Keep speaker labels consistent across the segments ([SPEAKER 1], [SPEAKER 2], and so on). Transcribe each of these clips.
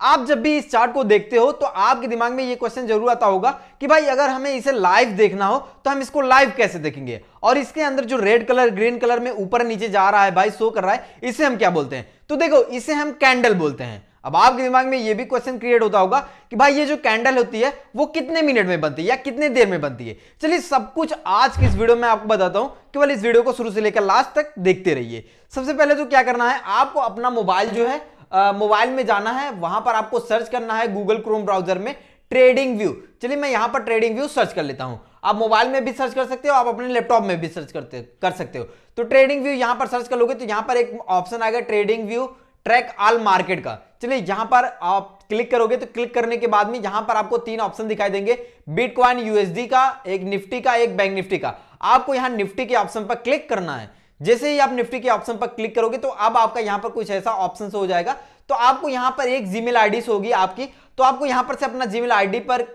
[SPEAKER 1] आप जब भी इस चार्ट को देखते हो तो आपके दिमाग में ये क्वेश्चन ज़रूर आता होगा कि भाई, अगर हमें इसे लाइव देखना हो तो हम इसको लाइव कैसे देखेंगे? और इसके अंदर जो रेड कलर ग्रीन कलर में ऊपर नीचे जा रहा है, भाई शो कर रहा है, इसे हम क्या बोलते हैं? तो देखो, इसे हम कैंडल बोलते हैं। अब आपके दिमाग में ये भी क्वेश्चन क्रिएट होता होगा कि भाई, ये जो कैंडल होती है, वो कितने मिनट में बनती है या कितने देर में बनती है? चलिए, सब कुछ आज की इस वीडियो में आपको बताता हूँ केवल इस वीडियो को शुरू से लेकर लास्ट तक देखते रहिए। सबसे पहले तो क्या करना है, आपको अपना मोबाइल जो है मोबाइल में जाना है, वहाँ पर आपको सर्च करना है गूगल क्रोम ब्राउज़र में ट्रेडिंग व्यू चलिए मैं यहाँ पर ट्रेडिंग व्यू सर्च कर लेता हूँ। आप मोबाइल में भी सर्च कर सकते हो, आप अपने लैपटॉप में भी सर्च करते, कर सकते हो। तो ट्रेडिंग व्यू यहाँ पर सर्च कर लोगे तो यहाँ पर एक ऑप्शन आएगा trading view track all market का। चलिए यहाँ पर आप क्लिक करोगे तो क्लिक करने के बाद में यहाँ पर आपको तीन ऑप्शन दिखाई देंगे। बिटकॉइन यूएसडी का, एक निफ्टी का, एक बैंक निफ्टी का। आपको यहाँ निफ्टी के ऑप्शन पर क्लिक करना है। जैसे ही आप निफ्टी के ऑप्शन पर क्लिक करोगे तो अब आपका यहाँ पर कुछ ऐसा ऑप्शन हो जाएगा। तो आपको यहाँ पर एक जीमेल आईडी होगी आपकी। तो आपको यहाँ पर से अपना जीमेल आईडी पर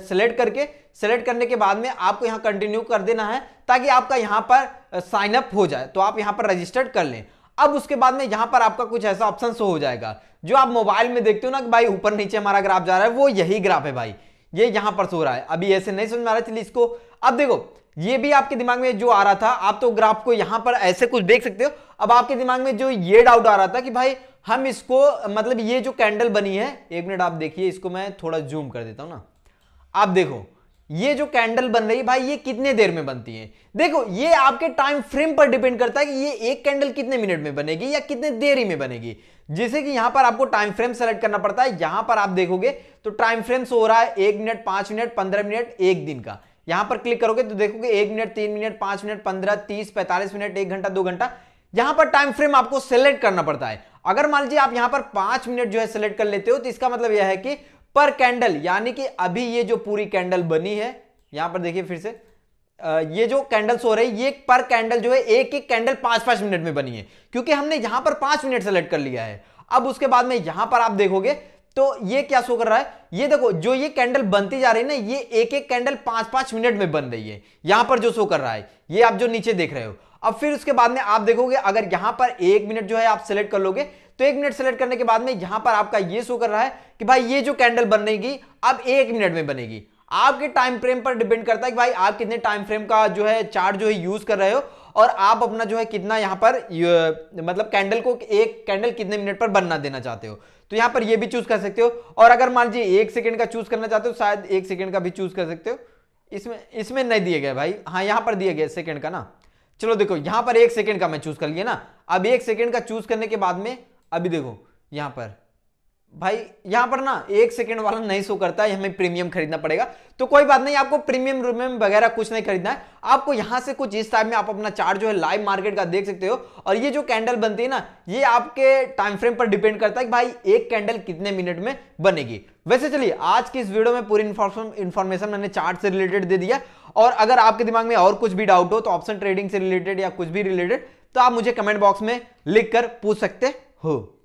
[SPEAKER 1] सिलेक्ट करके सिलेक्ट करने के बाद में आपको यहाँ कंटिन्यू कर देना है, ताकि आपका यहाँ पर साइन अप हो जाए। तो आप यहाँ पर रजिस्टर्ड कर लें। अब उसके बाद में यहाँ पर आपका कुछ ऐसा ऑप्शन हो जाएगा। जो आप मोबाइल में देखते हो ना कि भाई ऊपर नीचे हमारा ग्राफ जा रहा है, वो यही ग्राफ है भाई। ये यहाँ पर सो रहा है। अभी ऐसे नहीं समझ में आ रहा चलिए इसको, अब देखो ये भी आपके दिमाग में जो आ रहा था, आप तो ग्राफ को यहाँ पर ऐसे कुछ देख सकते हो। अब आपके दिमाग में जो ये डाउट आ रहा था कि भाई, हम इसको मतलब ये जो कैंडल बनी है, एक मिनट आप देखिए, इसको मैं थोड़ा जूम कर देता हूँ ना। आप देखो, ये जो कैंडल बन रही है, भाई, ये कितने देर में बनती है? देखो, ये आपके टाइम फ्रेम पर डिपेंड करता है कि ये एक कैंडल कितने मिनट में बनेगी या कितने देरी में बनेगी। जैसे कि यहाँ पर आपको टाइम फ्रेम सेलेक्ट करना पड़ता है, यहाँ पर आप देखोगे तो टाइम फ्रेम हो रहा है एक मिनट पाँच मिनट पंद्रह मिनट एक दिन का। यहाँ पर क्लिक करोगे तो देखोगे एक मिनट, तीन मिनट, पाँच मिनट, पंद्रह, तीस, पैंतालीस मिनट, एक घंटा, दो घंटा, यहाँ पर टाइम फ्रेम आपको सेलेक्ट करना पड़ता है। अगर मान लीजिए आप यहाँ पर पाँच मिनट जो है सेलेक्ट कर लेते हो तो इसका मतलब यह है कि पर कैंडल यानी कि अभी ये जो पूरी कैंडल बनी है, यहाँ पर देखिए फिर से ये जो कैंडल्स हो रही है ये पर कैंडल जो है, एक एक कैंडल पाँच पाँच मिनट में बनी है। क्योंकि हमने यहाँ पर पाँच मिनट सेलेक्ट कर लिया है। अब उसके बाद में यहाँ पर आप देखोगे तो ये क्या शो कर रहा है? ये देखो, जो ये कैंडल बनती जा रही है ना, ये एक एक कैंडल पाँच पाँच मिनट में बन रही है। यहाँ पर जो शो कर रहा है, ये आप जो नीचे देख रहे हो। अब फिर उसके बाद में आप देखोगे, अगर यहाँ पर एक मिनट जो है आप सेलेक्ट कर लोगे तो एक मिनट सेलेक्ट करने के बाद में यहाँ पर आपका ये शो कर रहा है कि भाई ये जो कैंडल बनेगी, अब एक मिनट में बनेगी। आपके टाइम फ्रेम पर डिपेंड करता है कि भाई आप कितने टाइम फ्रेम का जो है चार्ट जो है यूज़ कर रहे हो और आप अपना जो है कितना यहाँ पर मतलब कैंडल को एक कैंडल कितने मिनट पर बनना देना चाहते हो? तो यहाँ पर ये भी चूज़ कर सकते हो। और अगर मान लीजिए एक सेकंड का चूज़ करना चाहते हो, शायद एक सेकंड का भी चूज़ कर सकते हो। इसमें इसमें नहीं दिए गए भाई। हाँ यहाँ पर दिए गए सेकंड का ना। चलो देखो, यहाँ पर एक सेकंड का मैं चूज़ कर लिया ना। अब एक सेकंड का चूज़ करने के बाद में, अभी देखो, यहाँ पर। भाई, यहाँ पर ना एक सेकंड वाला नहीं शो करता है, हमें प्रीमियम खरीदना पड़ेगा। तो कोई बात नहीं, आपको प्रीमियम रूमियम वगैरह कुछ नहीं खरीदना है। आपको यहाँ से कुछ इस टाइम में आप अपना चार्ट जो है लाइव मार्केट का देख सकते हो। और ये जो कैंडल बनती है ना, ये आपके टाइम फ्रेम पर डिपेंड करता है कि भाई, एक कैंडल कितने मिनट में बनेगी। वैसे चलिए, आज की इस वीडियो में पूरी इन्फॉर्मेशन मैंने चार्ट से रिलेटेड दे दिया। और अगर आपके दिमाग में और कुछ भी डाउट हो तो ऑप्शन ट्रेडिंग से रिलेटेड या कुछ भी रिलेटेड तो आप मुझे कमेंट बॉक्स में लिख कर पूछ सकते हो।